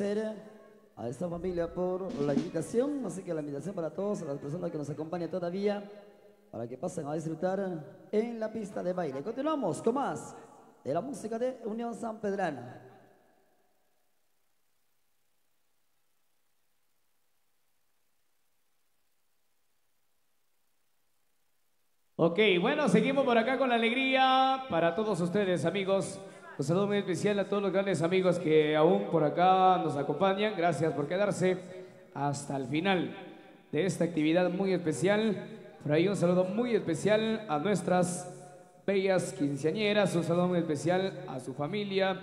a esta familia por la invitación. Así que la invitación para todos, las personas que nos acompañan todavía, para que pasen a disfrutar en la pista de baile. Continuamos con más de la música de Unión San Pedrana. Ok, bueno, seguimos por acá con la alegría para todos ustedes, amigos. Un saludo muy especial a todos los grandes amigos que aún por acá nos acompañan. Gracias por quedarse hasta el final de esta actividad muy especial. Por ahí un saludo muy especial a nuestras bellas quinceañeras, un saludo muy especial a su familia,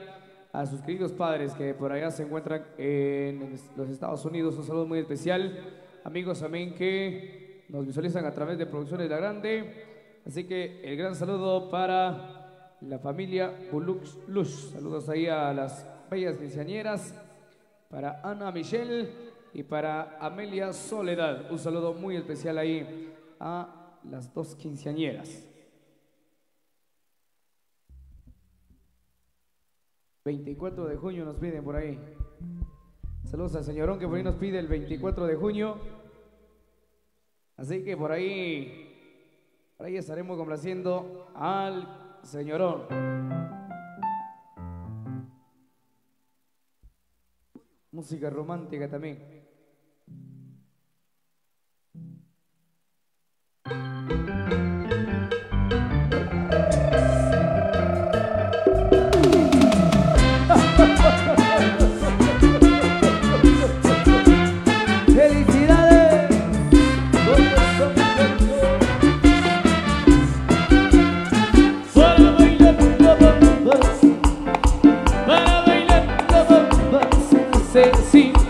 a sus queridos padres que por allá se encuentran en los Estados Unidos, un saludo muy especial. Amigos también que nos visualizan a través de Producciones La Grande. Así que el gran saludo para la familia Bulux Luz. Saludos ahí a las bellas quinceañeras, para Ana Michelle y para Amelia Soledad. Un saludo muy especial ahí a las dos quinceañeras. 24 de junio nos piden por ahí. Saludos al señorón que por ahí nos pide el 24 de junio. Así que por ahí, por ahí estaremos complaciendo al señorón. Música romántica también. Para bailar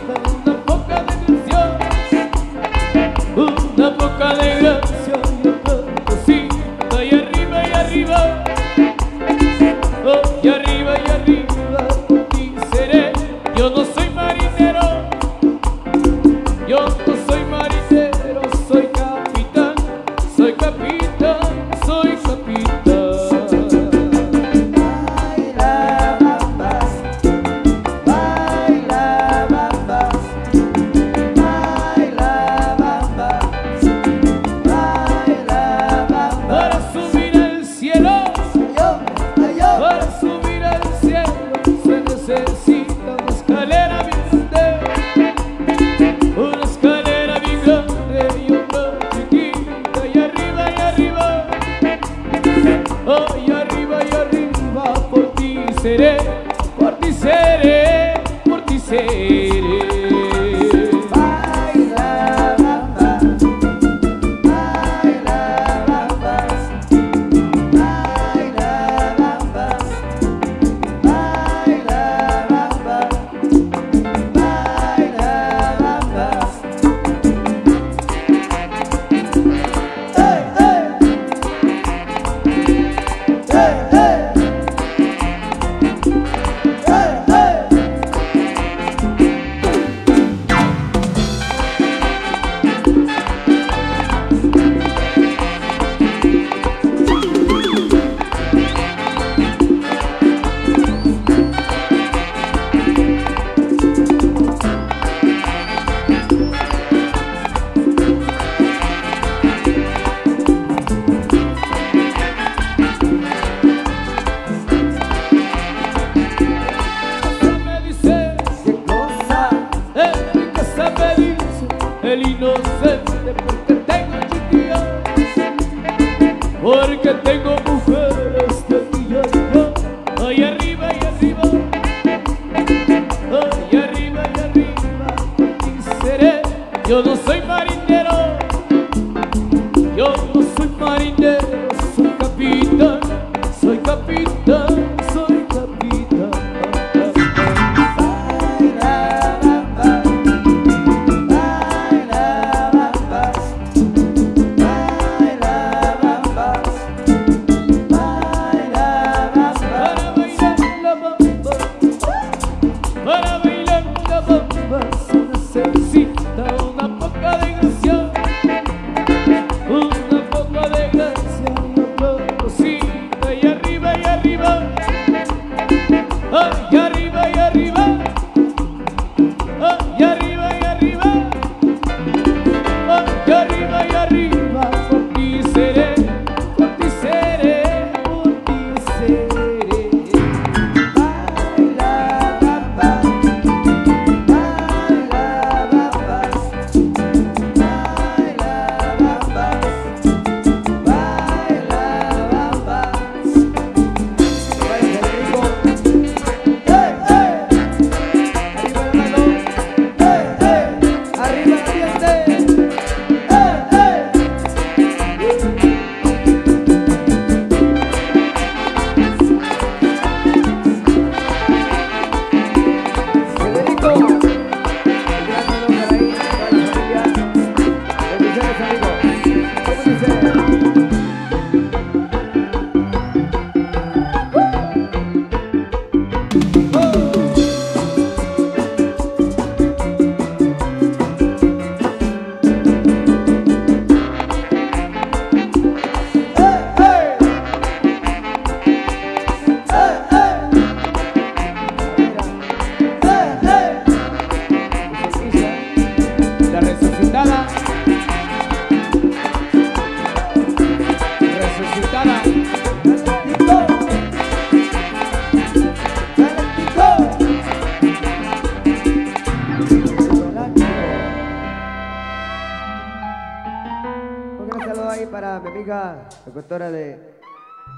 locutora de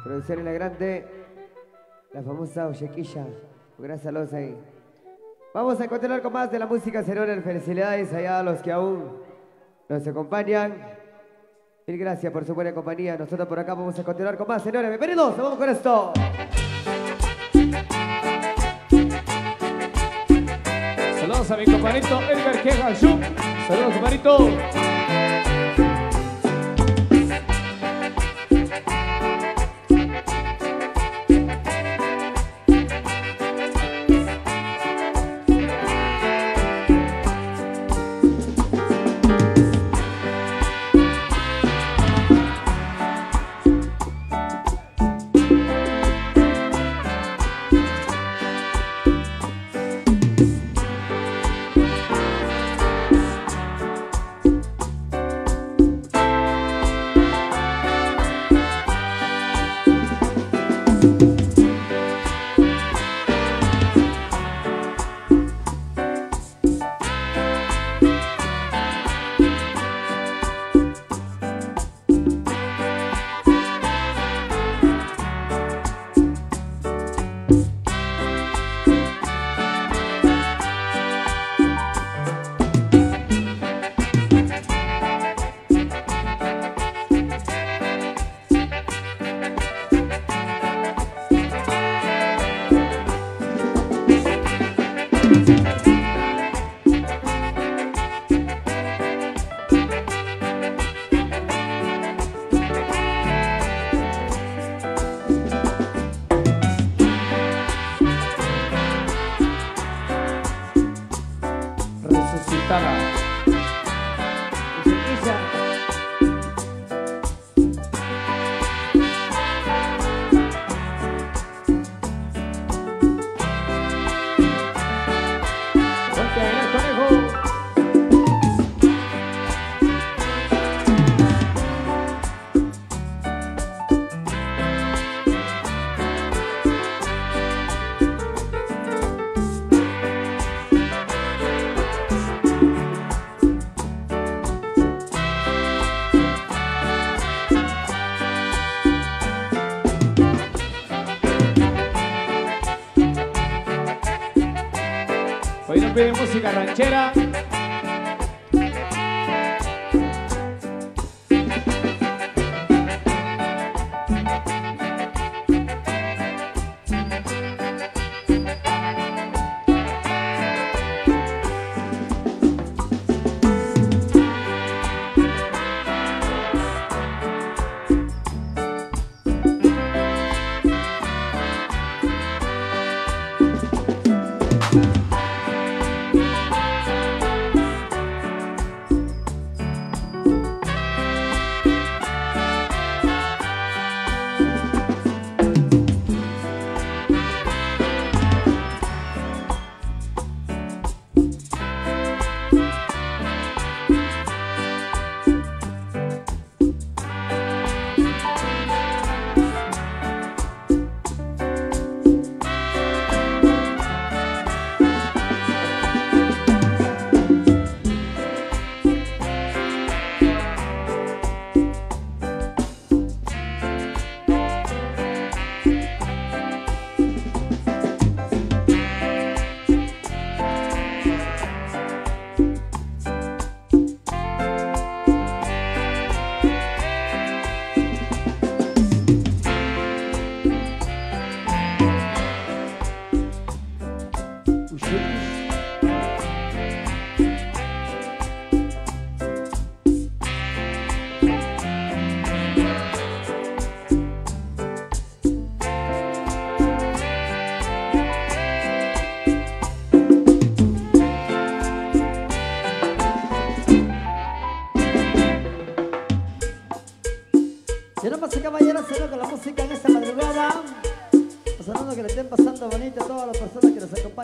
Producción Grande, la famosa Oyequilla. Un gran saludo ahí. Vamos a continuar con más de la música, señores. Felicidades allá a los que aún nos acompañan. Mil gracias por su buena compañía. Nosotros por acá vamos a continuar con más, señores. Bienvenidos, vamos con esto. Saludos a mi compadrito Edgar Queja. Saludos, compadrito. Música ranchera.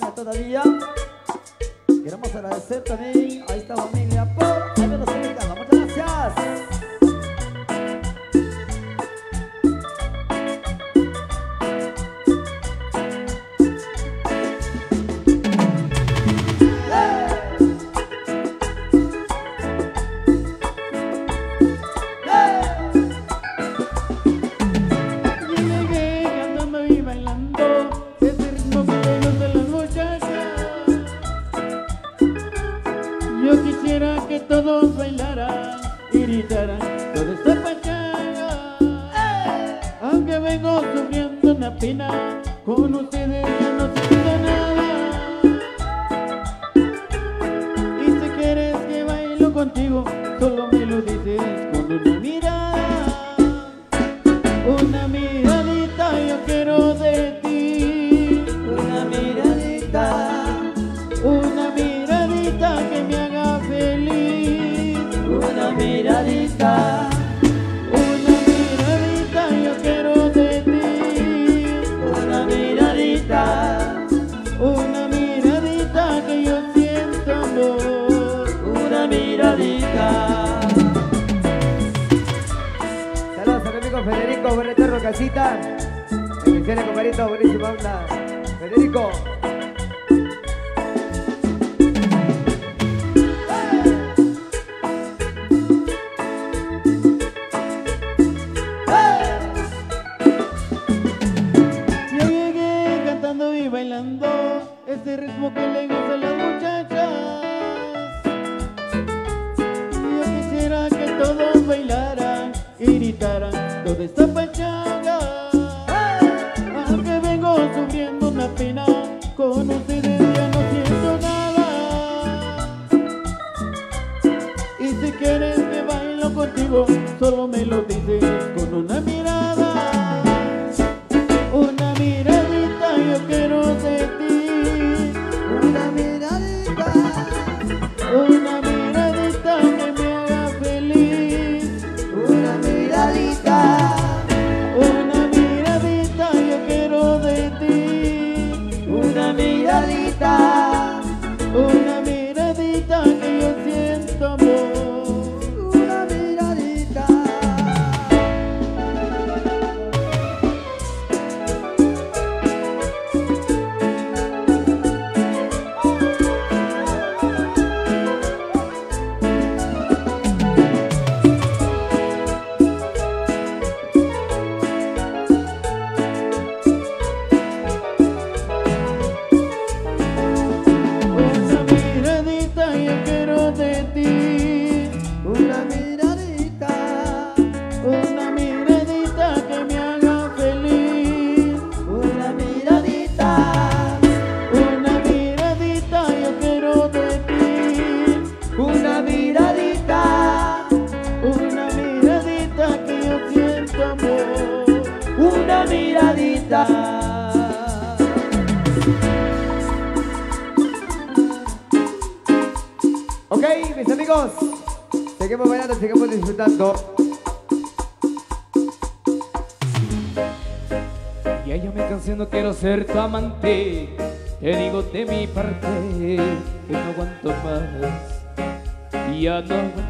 todavía. Queremos agradecer también miradita, una miradita yo quiero de ti, una miradita, una miradita que yo siento amor, una miradita. Saludos a mi amigo Federico, Berretorno Casita, bendiciones compadrito, buenísima onda. Federico.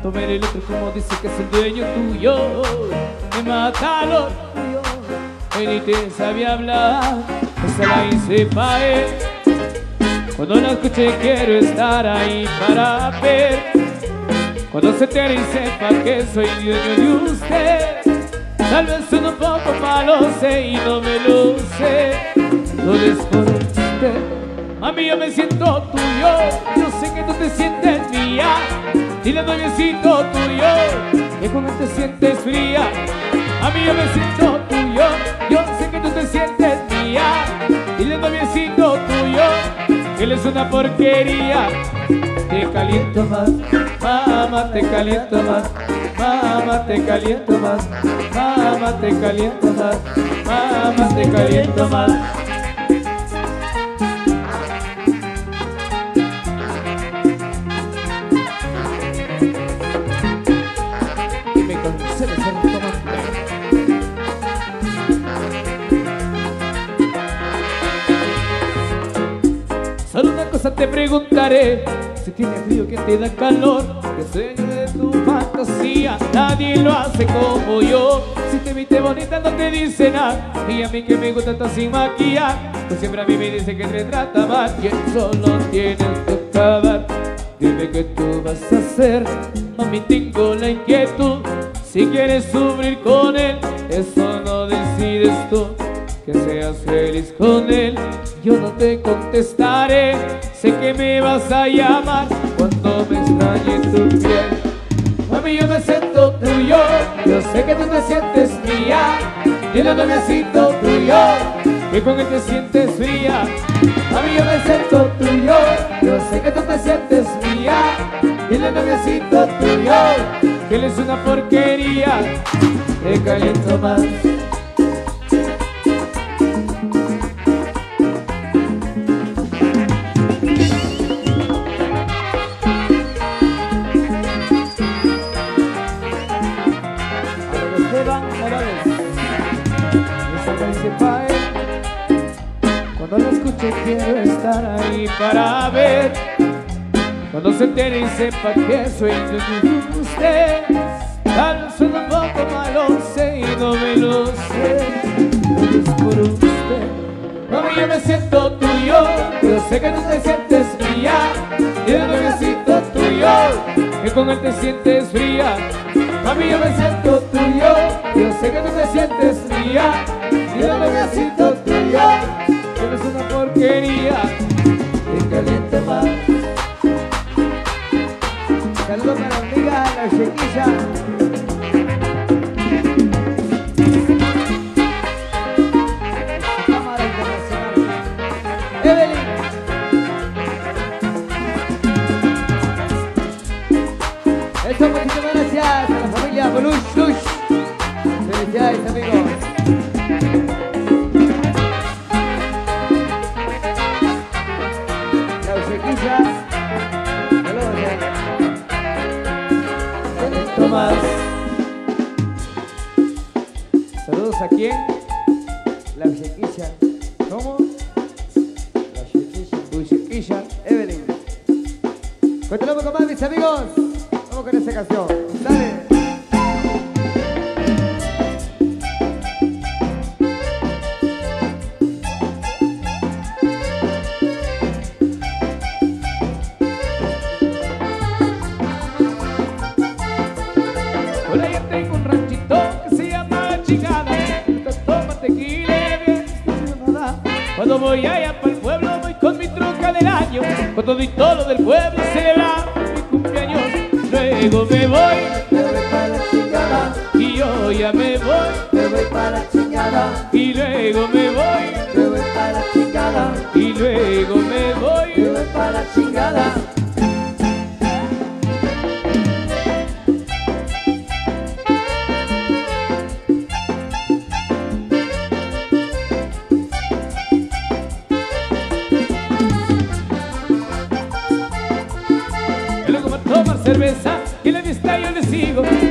Tomé el otro como dice que es el dueño tuyo. Me mata lo tuyo. Él ni te sabía hablar. Esa la hice pa' él. Cuando la escuché quiero estar ahí para ver. Cuando se te sepa que soy dueño de usted. Tal vez suena un poco malo sé y no me lo sé. No les A mí yo me siento tuyo. Yo sé que tú te sientes mía. Dile dueñecito tuyo Que cuando te sientes fría A mí yo me siento tuyo Yo sé que tú te sientes mía. Dile noviecito tuyo Que él es una porquería. Te caliento más Mamá te caliento más Mamá te caliento más Mamá te caliento más Mamá te caliento más. Te preguntaré Si tienes frío, que te da calor. Que sueño de tu fantasía Nadie lo hace como yo. Si te viste bonita no te dice nada. Y a mí que me gusta estar sin maquillar Pues siempre a mí me dice que te trata mal. Y eso no tienes que acabar. Dime qué tú vas a hacer. Mami tengo la inquietud. Si quieres sufrir con él Eso no decides tú. Que seas feliz con él. Yo no te contestaré, sé que me vas a llamar cuando me extrañe tu piel. Mami, yo me siento tuyo, yo sé que tú te sientes mía. Dile a necesito tuyo, que con él te sientes fría. Mami, yo me siento tuyo, yo sé que tú te sientes mía. Dile a necesito tuyo, que él es una porquería. Te caliento más. Para ver. Cuando se entere y sepa que soy de usted Tal vez un poco malo, sé y no me lo sé. Por usted. Mami, yo me siento tuyo Yo sé que tú te sientes mía Y el noviecito tuyo Que con él te sientes fría. Mami, yo me siento tuyo Yo sé que tú te sientes mía Y el noviecito tuyo Que no es una porquería Te caliente más Saludos para la amiga La Chequilla. Todo y todo del pueblo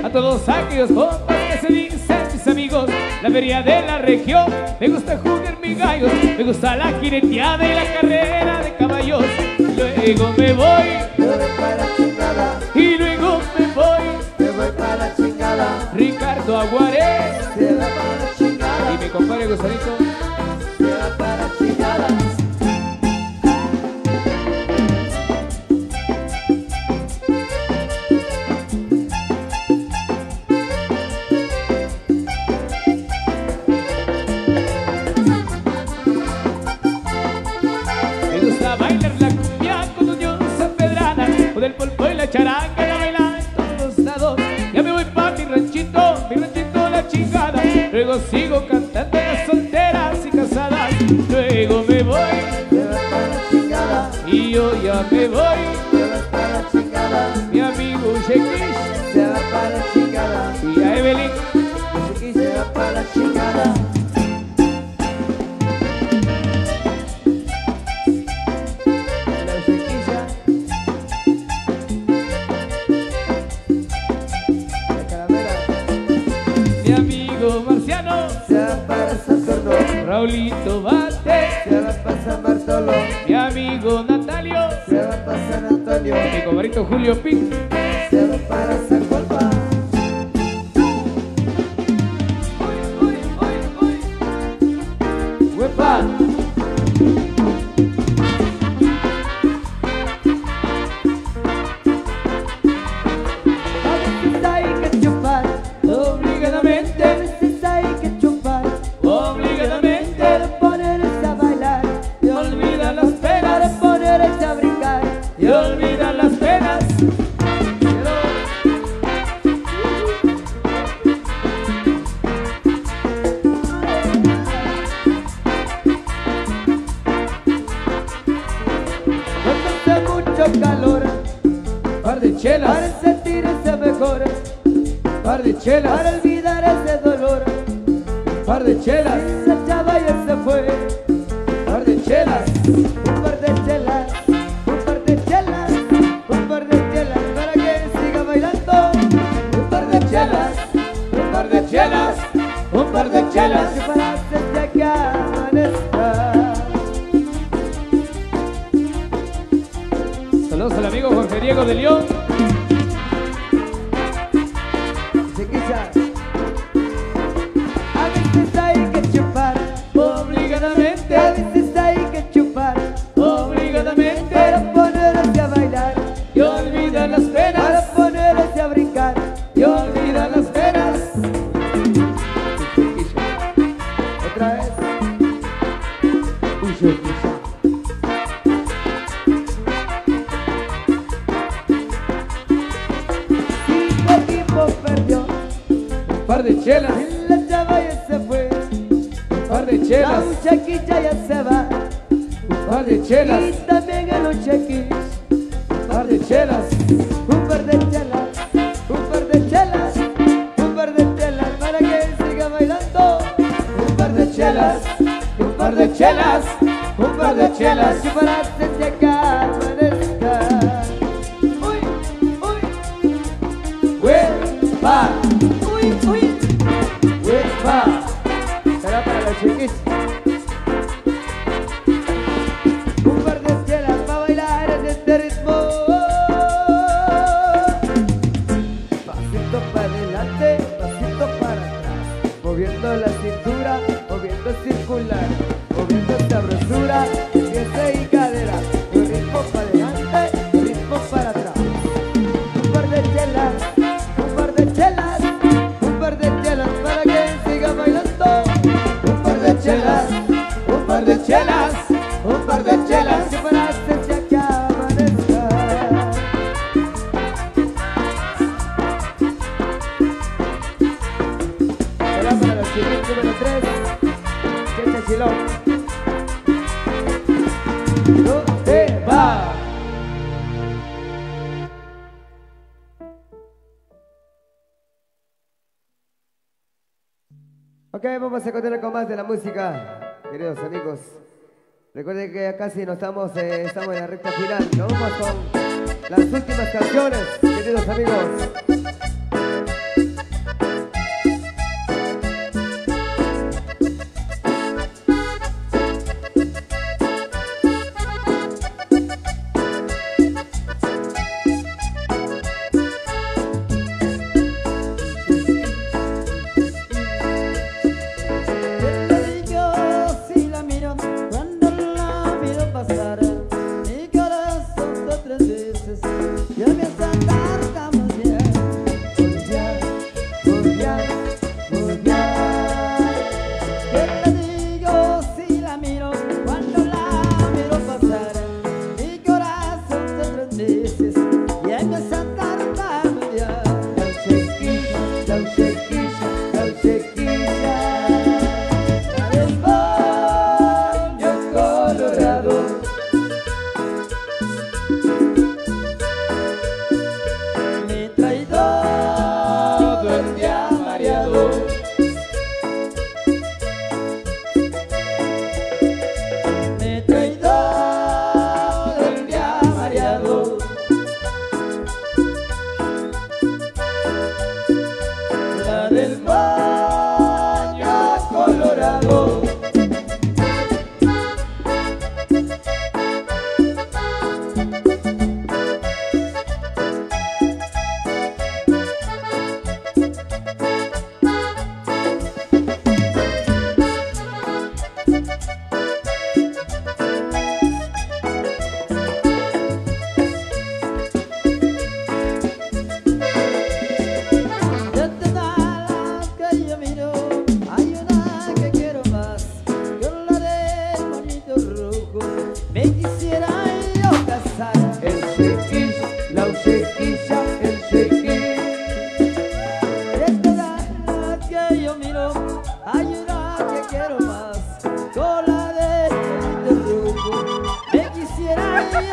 a todos aquellos compas que se dicen mis amigos. La feria de la región, me gusta jugar mi gallos, me gusta la jineteada y la carrera de caballos. Luego me voy Me voy para la chingada, y luego me voy. me voy para la chingada, Ricardo Aguaré se va para la chingada, y mi compadre Gozadito. mi amigo Marciano, se la pasa Sorno, Raulito Bate, se la pasa Bartolo, mi amigo Natalio, se la pasa Antonio, mi cobrito Julio Pic, se la pasa tarde. Vamos a continuar con más de la música, queridos amigos. Recuerden que ya casi nos estamos, eh, estamos en la recta final. Nos vamos con las últimas canciones, queridos amigos.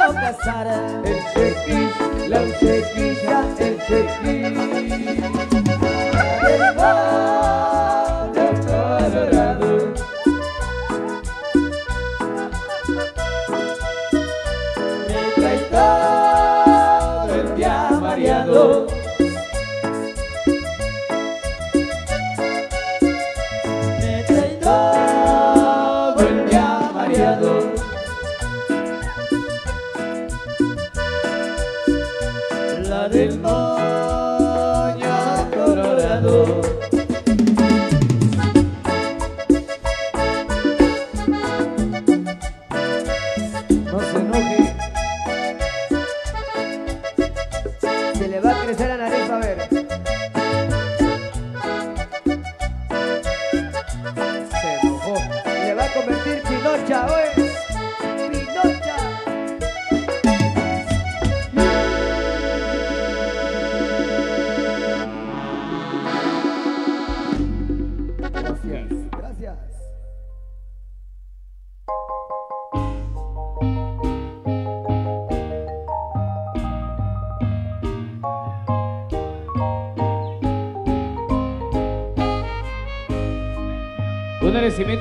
Quiero casar. El chequis, la chequilla, el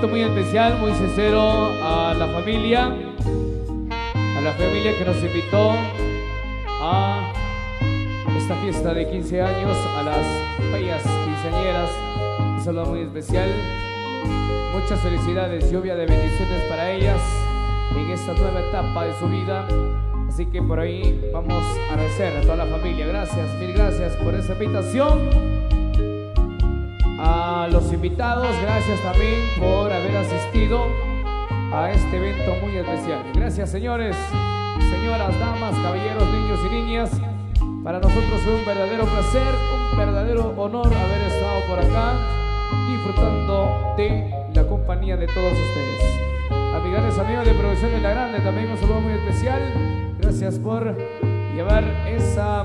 muy especial, muy sincero a la familia, a la familia que nos invitó a esta fiesta de 15 años, a las bellas quinceañeras. Un saludo muy especial. Muchas felicidades, lluvia de bendiciones para ellas en esta nueva etapa de su vida. Así que por ahí vamos a agradecer a toda la familia. Gracias, mil gracias por esa invitación. A los invitados, gracias también por haber asistido a este evento muy especial. Gracias, señores, señoras, damas, caballeros, niños y niñas. Para nosotros fue un verdadero placer, un verdadero honor haber estado por acá disfrutando de la compañía de todos ustedes. Amigables, amigos de Producción de la Grande, también un saludo muy especial. Gracias por llevar esa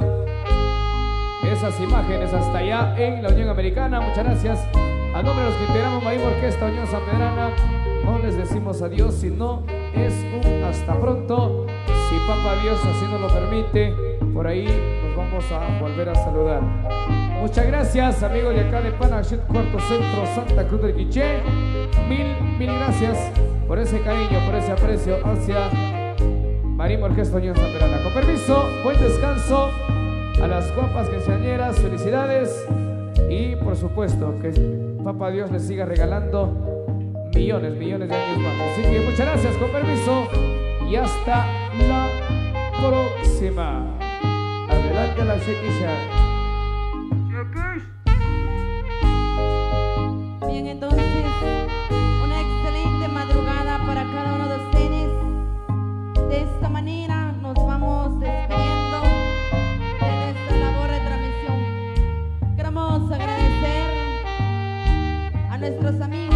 esas imágenes hasta allá en la Unión Americana. Muchas gracias. A nombre de los que integramos Maíz Orquesta Unión San Pedrana, no les decimos adiós, sino es un hasta pronto. Si Papa Dios así nos lo permite, por ahí nos vamos a volver a saludar. Muchas gracias, amigos de acá de Panachit, Cuarto Centro, Santa Cruz del Quiché. Mil, mil gracias por ese cariño, por ese aprecio hacia Marín Orquesta Unión San Pedrana. Con permiso, buen descanso a las guapas quinceañeras, felicidades y por supuesto que Papá Dios les siga regalando millones, millones de años más. Así que muchas gracias, con permiso y hasta la próxima. Adelante la chequilla. Nuestros amigos,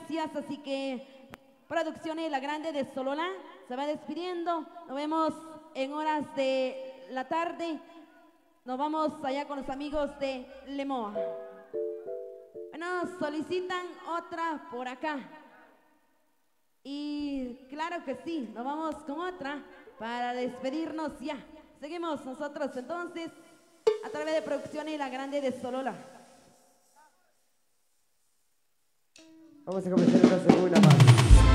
gracias. Así que Producciones La Grande de Solola se va despidiendo. Nos vemos en horas de la tarde. Nos vamos allá con los amigos de Lemoa. Bueno, solicitan otra por acá. Y claro que sí, nos vamos con otra para despedirnos ya. Seguimos nosotros entonces a través de Producciones La Grande de Solola. Vamos a comenzar una segunda más.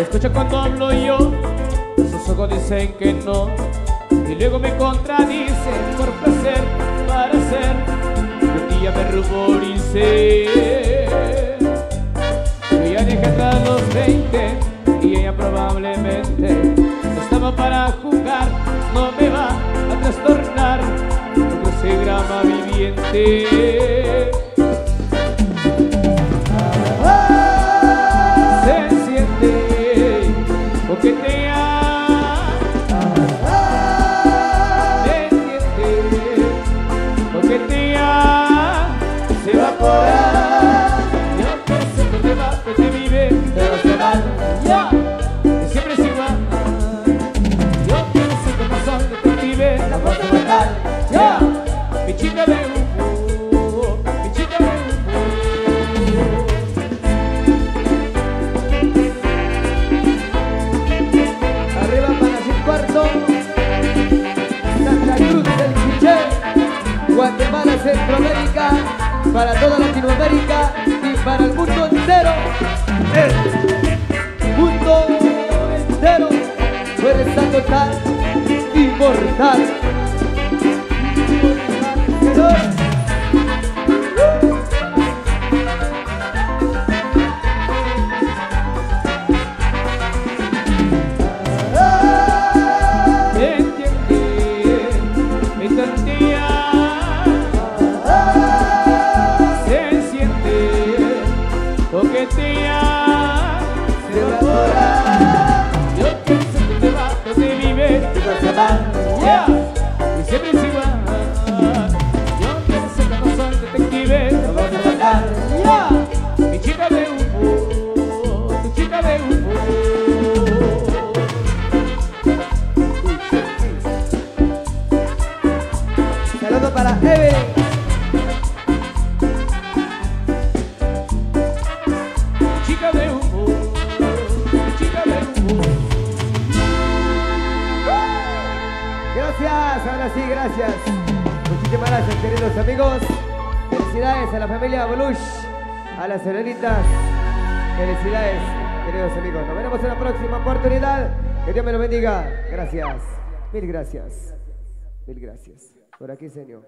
Escucha cuando hablo yo, sus ojos dicen que no, y luego me contradicen por placer, para ser, que un día me ruboricé. Yo ya dejé atrás los 20 y ella probablemente estaba para jugar, no me va a trastornar, como ese grama viviente. Para toda Latinoamérica y para el mundo entero. El mundo entero. Fuerza total. Inmortal. Inmortal. Mil gracias. Mil gracias. Por aquí, señor.